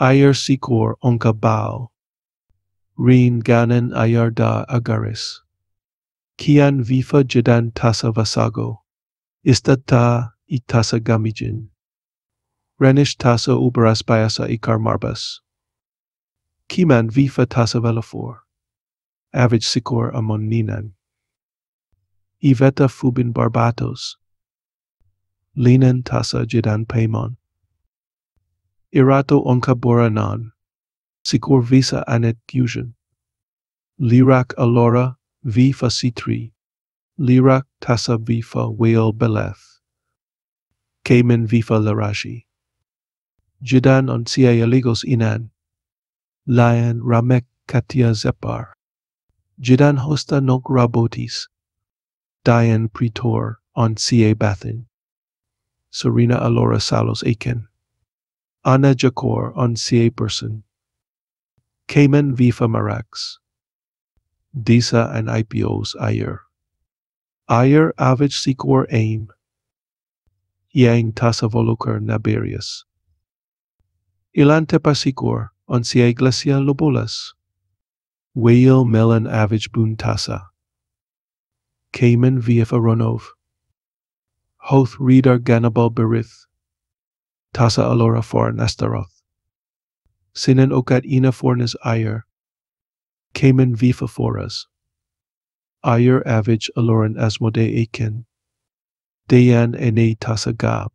Ayer Sikor Onka Bao, Rin Ganen Ayarda Agaris, Kian Vifa Jedan Tasa Vasago, Istata Itasa Gamigin, Renish Tasa Uberas Bayasa Ikar Marbas, Kiman Vifa Tasa Velafor, Average Sikor Amon Ninan, Iveta Fubin Barbatos, Linan Tasa Jedan Paimon, Irato Onka Boranan, Sikor Visa Anet Fusion, Lirak Alora Vifa Sitri, Lirak Tasa Vifa Whale Beleth, Cayman Vifa Larashi, Jidan on Cia Aligos Inan, Lion Ramek Katia Zepar, Jidan Hosta Nok Rabotis, Diane Pretor on Cia Bathin, Serena Alora Salos Aiken, Ana Jakor on Cia Purson, Cayman Vifa Marax, DISA and IPOs Ayer, Ayer Average Sikor Aim, Yang Tasa Voluker Naberius, Ilante Pasikor on Cia Iglesia Lobolas, Whale Melon Average Boon Tasa, Cayman VF Aronov, Hoth Reader Ganabal Berith, Tasa Alora for Nastaroth, Sinan Okat Ina Fornes Ayer, Cayman Vifa Foras, Ayer Avage Aloran Asmode Aiken, Dayan Ene Tasa Gab,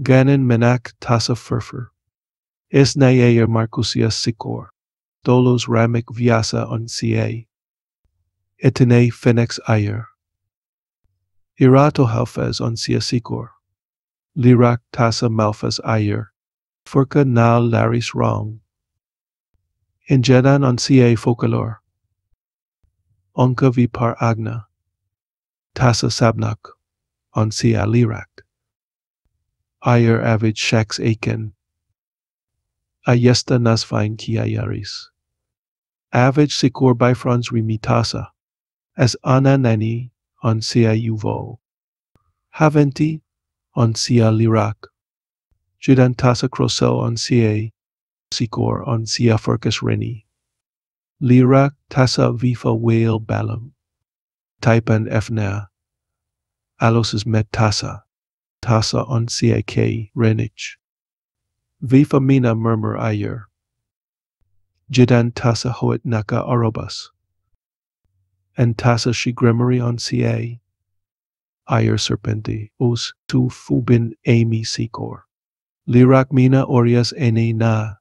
Ganon Menak Tasa Furfur, Esnayer Marcusia Sikor, Dolos Ramek Vyasa on CA, Etene Phenex Ayer, Irato Halphas on Cia Sikor, Lirak Tasa Malphas Ayer, Furka Nal Laris Wrong, Injedan on Ca Focalor, Onka Vipar Agna, Tasa Sabnak on Cia Lirak, Ayer Avid Shax Aiken, Ayesta Nasvain Kiayaris, Avid Sikor Bifrons Rimitasa, as Ana Nani on Cia Yuvo, Haventi on Cia Lirak, Judantasa Crocell on Cia Sikor on Cia Furcas Reni, Lirak Tasa Vifa Whale Balam, Taipan Efna, Alosis Met Tasa, Tasa on Cia K Renich, Vifa Mina Murmur Ayer, Jidan Tasa Hoet Naka Arobas, and Tasa Shigremery on Ca, Ayer Serpenti, Us Tu Fubin Amy Sikor, Lirak Mina Orias Ene Na,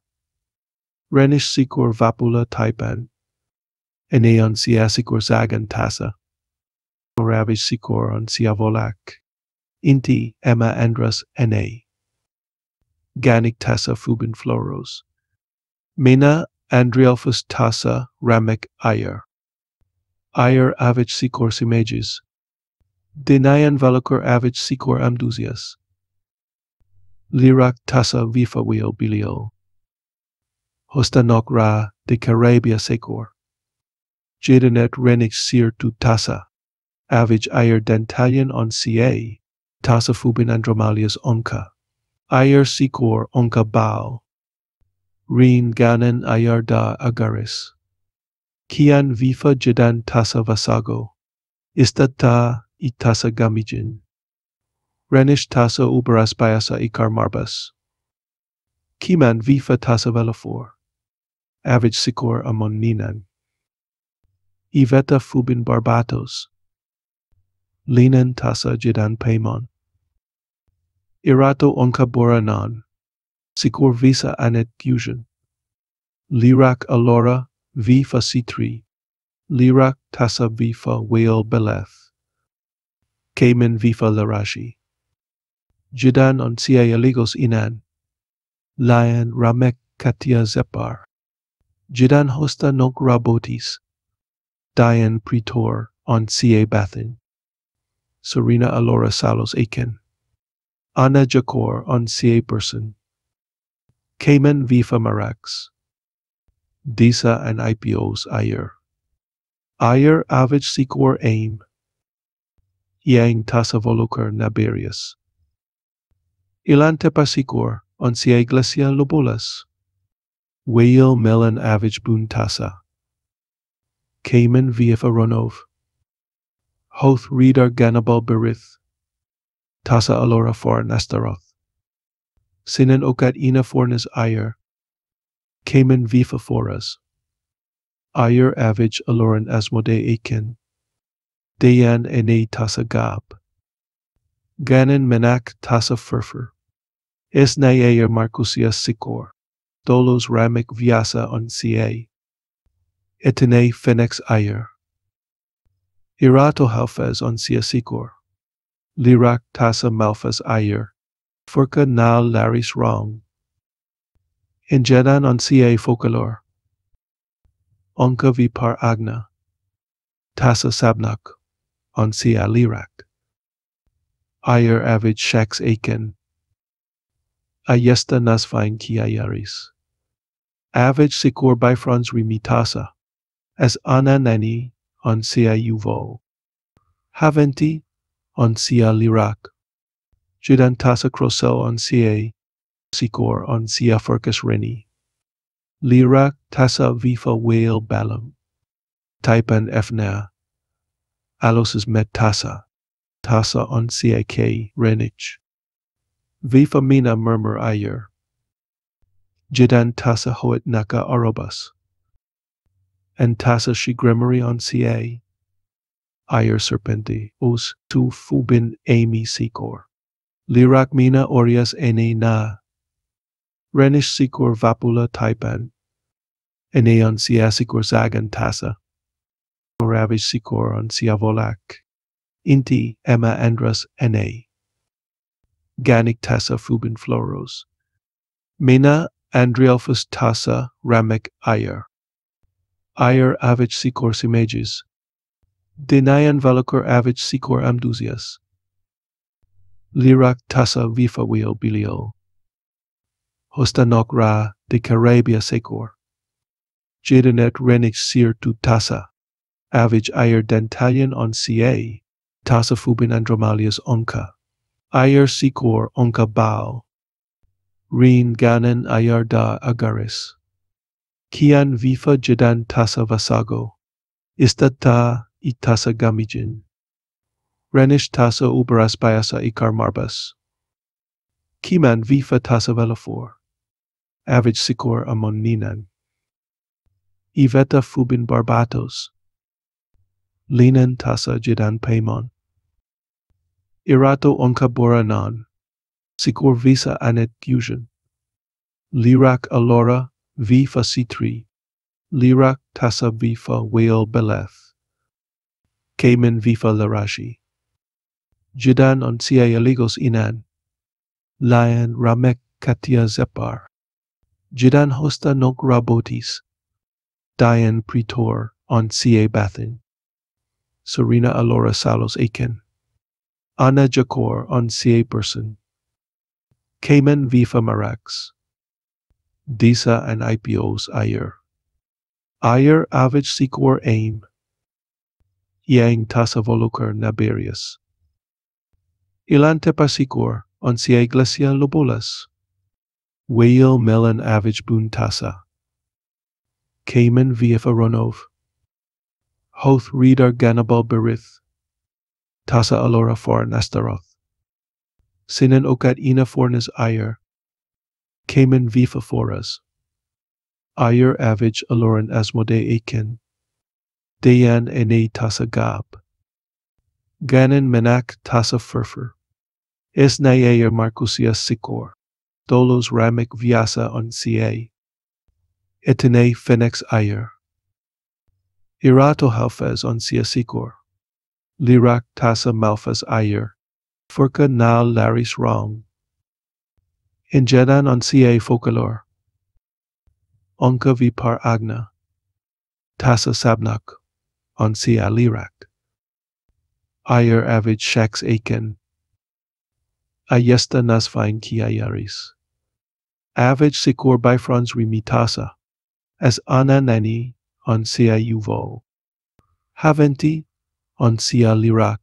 Renish Sikor Vapula Taipan, Ene on Cia Sikor Zagan Tasa, Moravish Sikor on Cia Volak, Inti Emma Andras Ene, Ganic Tasa Fubin Floros, Mena Andrealphus Tasa Ramek Ayer, Ayer Avich Sikor Simages, Denayan Valakor Avich Sikor Amdusias, Lirak Tasa Vifa Wheel Bilio, Hostanok Ra de Carabia Sekor, Jedanet Renich Sir tu Tasa, Avich Ayer Dantalion on Ca, Tasa Fubin Andromalias Onka, Ayer Sikor Onka Bao, Rin Ganen Ayarda Agaris, Kian Vifa Jedan Tasa Vasago, Istata Itasa Gamigin, Renish Tasa Uberas Bayasa Ikar Marbas, Kiman Vifa Tasa Velafor, Average Sikor Amon Ninan, Iveta Fubin Barbatos, Linan Tasa Jedan Paimon, Irato Onka Boranan, Sikor Visa Anet Fusion, Lirak Alora Vifa Sitri, Lirak Tasa Vifa Whale Beleth, Cayman Vifa Larashi, Jidan on Cia Aligos Inan, Lion Ramek Katia Zepar, Jidan Hosta Nok Rabotis, Diane Pretor on Cia Bathin, Serena Alora Salos Aiken, Ana Jakor on Cia Purson, Cayman Vifa Marax, DISA and IPOs Ayer, Ayer Average Sikor Aim, Yang Tasa Voluker Naberius, Ilante Pasikor on sia iglesia lobolas. Whale melon average buntasa. Cayman via Faronov. Hoth reader Ganabal berith. Tasa alora for Nastaroth. Sinan okat ina fornes ayer. Cayman vifa foras. Ayer average aloran asmode aiken. Dayan ene tasa gab. Ganon menak tasa furfur. Es nayer marcusia sikor. Dolos ramic viasa on ca. Etene Phenex ayer. Irato Halphas on sia sikor. Lirak tasa Malphas ayer. Furka nal laris wrong. Injedan on ca Focalor. Onka vipar agna. Tasa sabnak on cia lirak. Ayer avid Shax aiken. Ayesta nasvain kiayaris. Avid sikor bifrons remitasa. As ananani on cia yuvo. Haventi on cia lirak. Judantasa Crocell on cia. Sikor on cia Furcas reni. Lirak tasa vifa whale balam. Taipan efna. Alosis met tasa. Tasa on CIK renich. Vifa mina murmur ayer. Jidan tasa hoet naka arobas. And tasa shigremery on CA. Ayer serpenti os tu fubin amy sikor. Lirak mina orias ene na. Renish sikor vapula taipan. Ene on sia sikor zagan tasa. Ravish sikor on sia volak. Inti Emma Andras N.A. Ganik Tassa Fubin Floros. Mena Andrealphus Tassa Ramek Ayer. Ayer Avich Sikor Simages. Denayan Valakor Avich Sikor Amdusias. Lirak Tassa Vifa Wheel Bilio. Hostanok Ra de Carabia Sekor. Jidanet Renich Sir tu Tassa. Avich Ayer Dantalion on CA. Tasa Fubin Andromalius Onka. Ayer Sikor Onka Bao. Rin Ganen Ayar da Agaris. Kian Vifa Jedan Tasa Vasago. Istata Itasa Gamigin. Renish Tasa Uberas Bayasa Ikar Marbas. Kiman Vifa Tasa Velafor. Average Sikor Amon Ninan. Iveta Fubin Barbatos. Linan Tasa Jedan Paimon. Irato onka boranan. Sikur visa anet fusion. Lirak alora vifa Sitri. Lirak tasa vifa whale beleth. Cayman vifa larashi. Jidan on cia aligos inan. Lion ramek katia zepar. Jidan hosta nok rabotis. Dian pretor on cia bathin. Serena alora salos aiken. Anna Jakor on CA Purson. Cayman Vifa Marax. DISA and IPOs Ayer. Ayer Avich Sikor Aim. Yang Tasavoluker Naberius. Ilan Tepasikor on CA Iglesia Lobolas. Whale Melon Avich Buntasa. Cayman VF Aronov. Hoth Reader Ganabal Berith. Tasa alora for Nastaroth. Sinan okat ina fornes ayer. Cayman vifa foras. Ayer avage aloran asmode aiken. Dayan ene tasa gab. Ganon menak tasa furfur. Es nayer marcusia sikor. Dolos ramic viasa on ca. Etene Phenex ayer. Irato Halphas on cia sikor. Lirak tasa Malphas ayer. Furka nal laris wrong. Injedan on ca Focalor. Onka vipar agna. Tasa sabnak on ca lirak. Ayer avid Shax aiken. Ayesta nasvain kiayaris. Avid sikor bifrons remitasa. As ananani on ca yuvo. Haventi on cia lirak.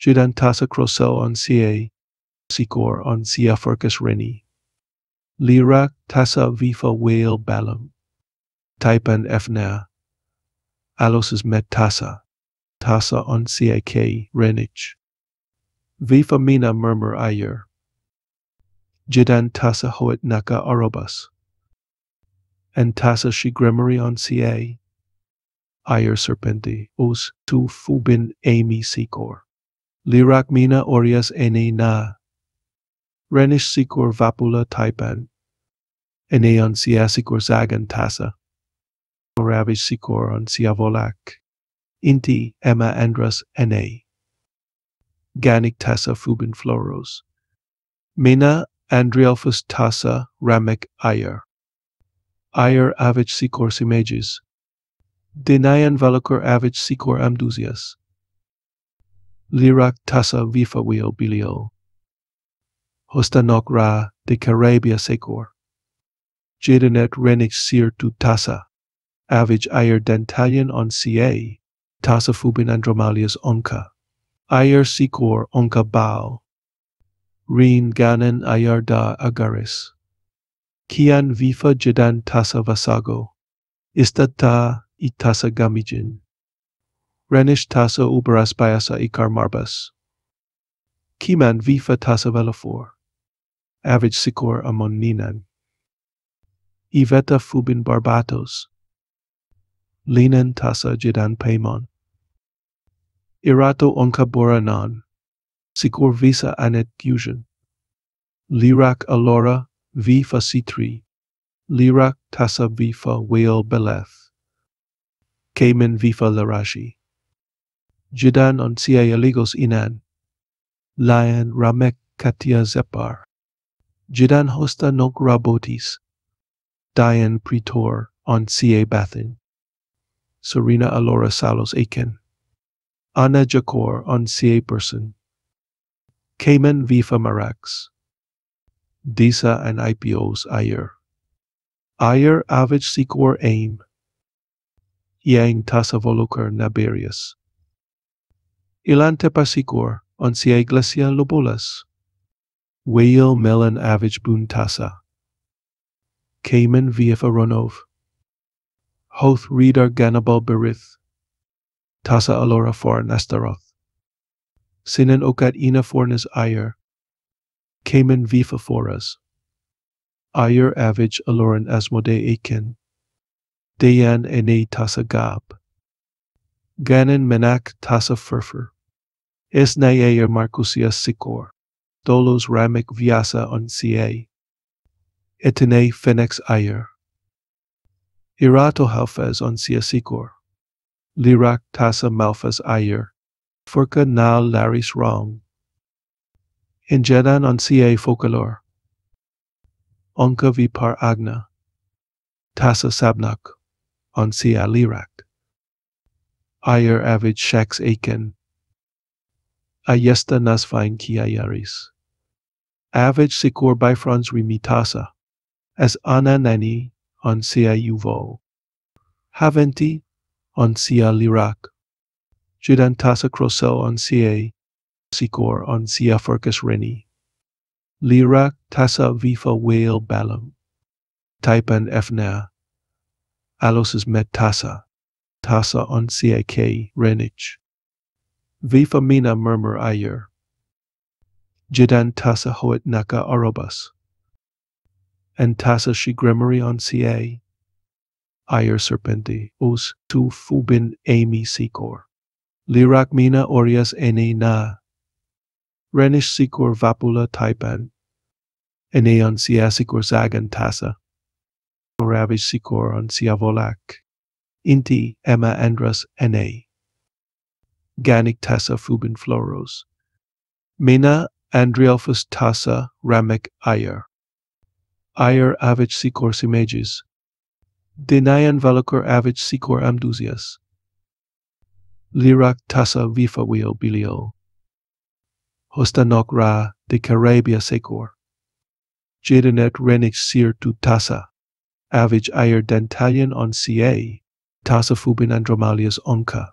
Judantasa Crocell on ca. Sikor on cia Furcas reni. Lirak tasa vifa whale balum. Taipan efna. Alosis met tasa. Tasa on CIK renich. Vifa mina murmur ayer. Jidan tasa hoet naka arobas. And tasa shigremery on CA. Ayer serpenti os tu fubin amy sikor. Lirak mina orias ene na. Renish sikor vapula taipan. Eneon sia sikor zagan tasa. Ravish sikor on siavolak. Inti emma andras ene. Ganic tasa fubin floros. Mena Andrealphus tasa ramek ayer. Ayer avich sikor simagis. Denayan valakor avich sikor amdusias. Lirak tasa vifa wheel bilio. Hostanok ra de Carabia sekor. Jedenet renix sir tu tasa. Avich ayer Dantalion on ca. Tasa fubin andromalias onka. Ayer sikor onka bao. Rin ganen ayar da agaris. Kian vifa jedan tasa vasago. Istata itasa Gamigin. Renish tasa uberas bayasa ikar marbas. Kiman vifa tasa velafor. Average sikor amon ninan. Iveta fubin barbatos. Linan tasa jedan paimon. Irato onka boranan. Sikor visa anet fusion. Lirak alora vifa Sitri. Lirak tasa vifa whale beleth. Cayman vifa larashi. Jidan on inan. Lion ramek katia zepar. Jidan hosta nok rabotis. Dian pretor on cia bathin. Serena alora salos aiken. Ana jakor on cia Purson. Cayman vifa marax. Disa and IPOs ayer. Ayer avich sikor aim. Yang tasa voluker naberius. Ilan tepasikur on sia iglesia lobolas. Whale melon avich buntasa. Cayman via Ronov. Hoth reader ganabal berith. Tasa alora for Nastaroth. Sinan okat ina fornes ayer. Cayman foras. Ayer avich aloran asmode aiken. Dayan ene tasa gab. Ganen menak tasa furfur. Esnayer Marcusia Sikor, Dolos Ramic Vyasa on CA, Etene Phenex Ayer, Irato Halphas on Cia Sikor, Lirak Tasa Malphas Ayer, Furka Nal Laris Rong, Injedan on CA Focalor, Onka Vipar Agna, Tasa Sabnak on Cia Lirak, Ayer Avid Shax Aiken, ayesta nasvain kiayaris. Avid sikur bifrons remitasa, as ananani on sia yuvo. Haventi on sia lirak. Judantasa on sia sikor on sia Furcas reni. Lirak tasa vifa whale balum. Taipan efna. Alosis met tasa. Tasa on cia k renich. Vifa mina murmur ayer. Jidan tasa hoet naka arobas. And tasa shigremery on ca. Ayer serpenti os tu fubin amy sikor. Lirak mina orias ene na. Renish sikor vapula taipan. Eneon siasikor zagan tasa. Moravish sikor on siavolak. Inti emma andras ene. Ganik tasa fubin floros. Mena Andrealphus tasa ramek ayer. Ayer avich sikor Simages, Denayan valakor avich sikor amdusias. Lirak tasa vifa wheel bilio. Hostanok ra de Carabia sekor. Jedenet renix sir tu tasa. Avich ayer Dantalion on ca. Tasa fubin andromalias onka.